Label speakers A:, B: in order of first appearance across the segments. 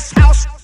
A: this house.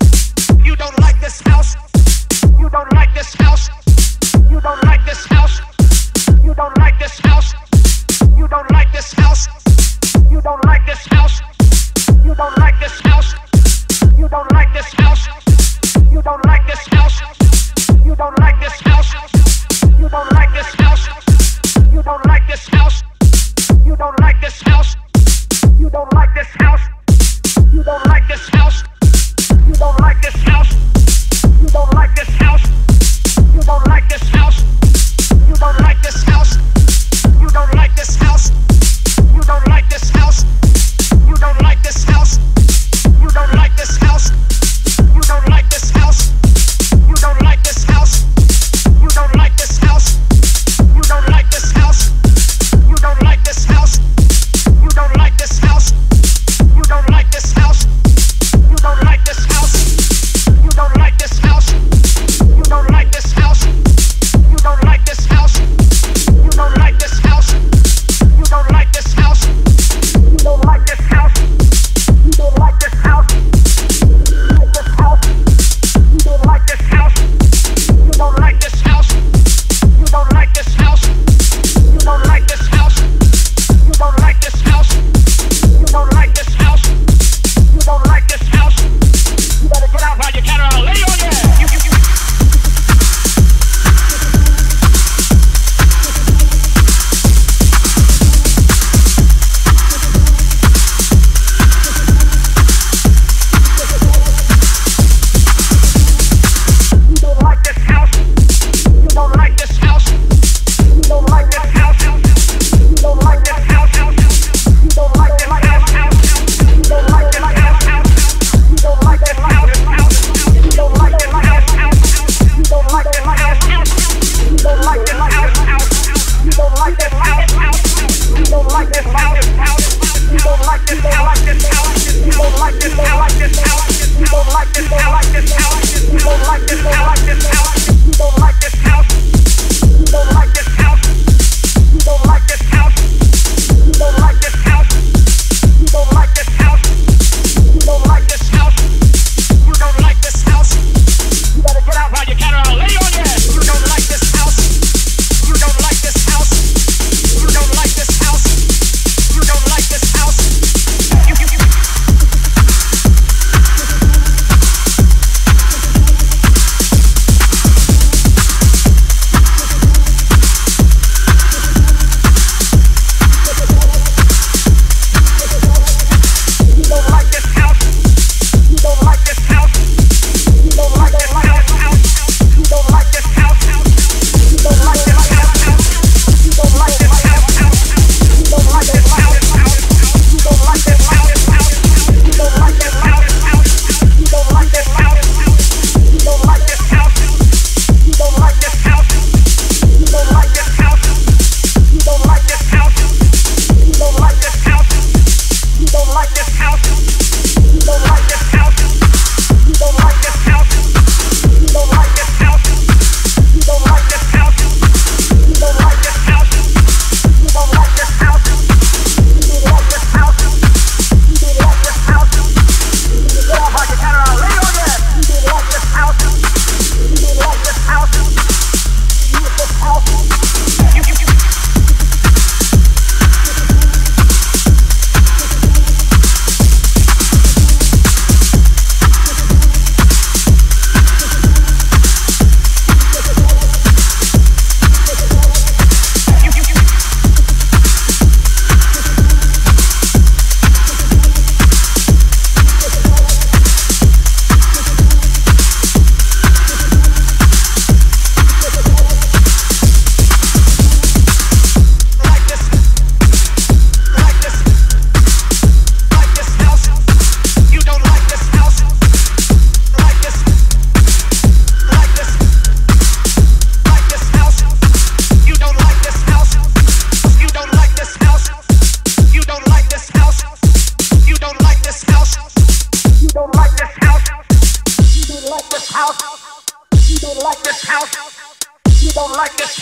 A: this, I like this, I like this, I like this, I like this, I like this, I like this, I like this, like this, I like this,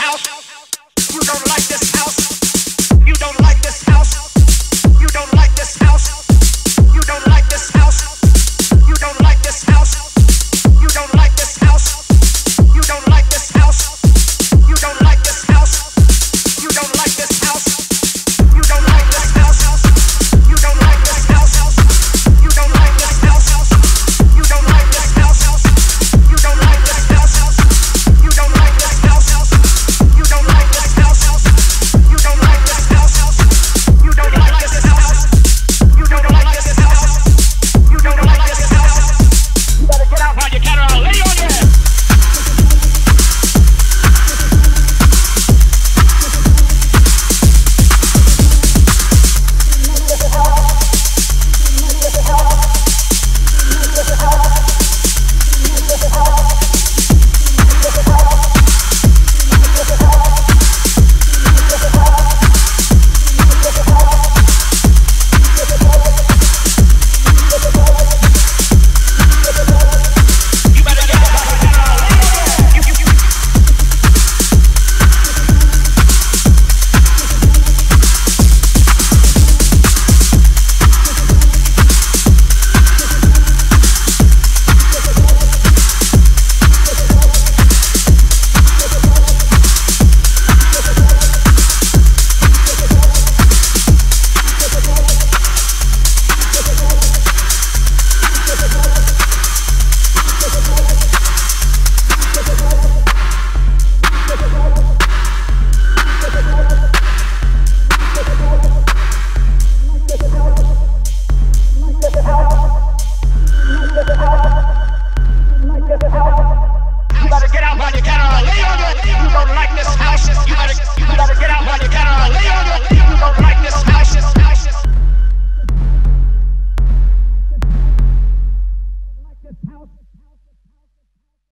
A: house. You're gonna like this house.